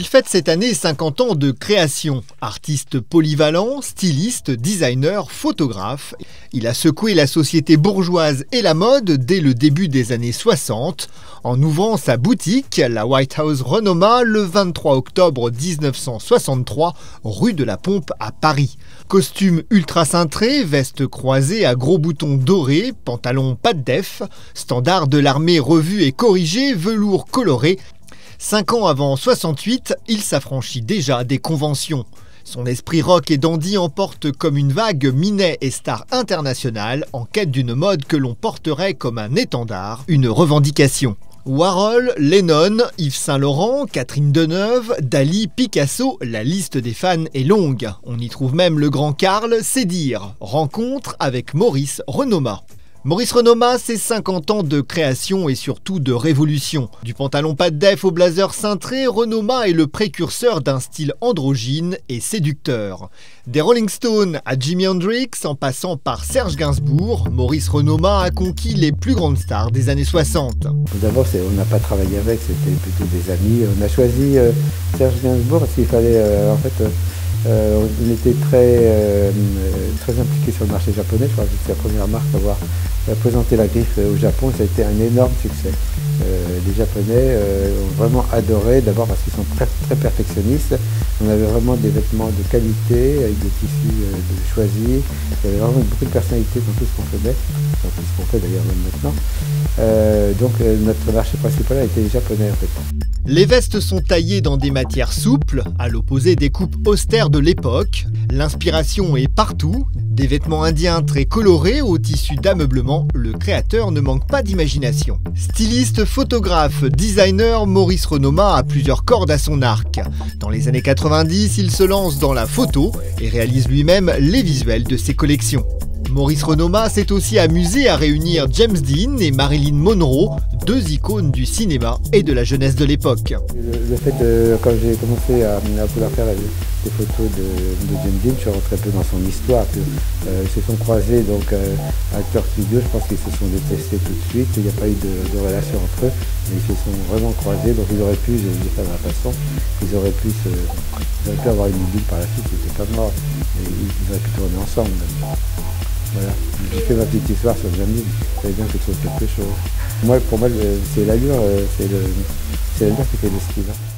fête cette année 50 ans de création. Artiste polyvalent, styliste, designer, photographe, il a secoué la société bourgeoise et la mode dès le début des années 60 en ouvrant sa boutique, la White House Renoma, le 23 octobre 1963, rue de la Pompe à Paris. Costume ultra cintré, veste croisée à gros boutons dorés, pantalon pas de def, standard de l'armée revu et corrigé, velours coloré, Cinq ans avant 68, il s'affranchit déjà des conventions. Son esprit rock et dandy emporte comme une vague Minet et star internationale en quête d'une mode que l'on porterait comme un étendard, une revendication. Warhol, Lennon, Yves Saint-Laurent, Catherine Deneuve, Dali, Picasso, la liste des fans est longue. On y trouve même le grand Karl, c'est dire. Rencontre avec Maurice Renoma. Maurice Renoma, c'est 50 ans de création et surtout de révolution. Du pantalon pas de def au blazer cintré, Renoma est le précurseur d'un style androgyne et séducteur. Des Rolling Stones à Jimi Hendrix, en passant par Serge Gainsbourg, Maurice Renoma a conquis les plus grandes stars des années 60. D'abord, on n'a pas travaillé avec, c'était plutôt des amis. On a choisi euh, Serge Gainsbourg parce qu'il fallait, euh, en fait, euh, on était très, très impliqués sur le marché japonais. Je crois que c'est la première marque à avoir présenté la griffe au Japon, ça a été un énorme succès. Euh, les Japonais euh, ont vraiment adoré, d'abord parce qu'ils sont très, très, perfectionnistes. On avait vraiment des vêtements de qualité, avec des tissus euh, choisis. Il y avait vraiment beaucoup de personnalité dans tout ce qu'on faisait, dans tout ce qu'on fait d'ailleurs même maintenant. donc notre marché principal a été les Japonais en fait. Les vestes sont taillées dans des matières souples, à l'opposé des coupes austères de l'époque. L'inspiration est partout, des vêtements indiens très colorés au tissu d'ameublement, le créateur ne manque pas d'imagination. Styliste, photographe, designer, Maurice Renoma a plusieurs cordes à son arc. Dans les années 90, il se lance dans la photo et réalise lui-même les visuels de ses collections. Maurice Renoma s'est aussi amusé à réunir James Dean et Marilyn Monroe, deux icônes du cinéma et de la jeunesse de l'époque. Le, fait, de, quand j'ai commencé à, vouloir faire des photos de, James Dean, je suis rentré un peu dans son histoire. Euh, ils se sont croisés, donc euh, acteurs studio, je pense qu'ils se sont détestés tout de suite, il n'y a pas eu de, relation entre eux, mais ils se sont vraiment croisés, donc ils auraient pu, je vais faire la façon, ils auraient pu, avoir une idylle par la suite, ils n'étaient pas morts, ils, auraient pu tourner ensemble. Voilà. J'ai fait ma petite histoire sur Jamil, ça veut bien que je quelque chose. Moi, pour moi, c'est l'allure, euh, c'est l'allure qui fait le style.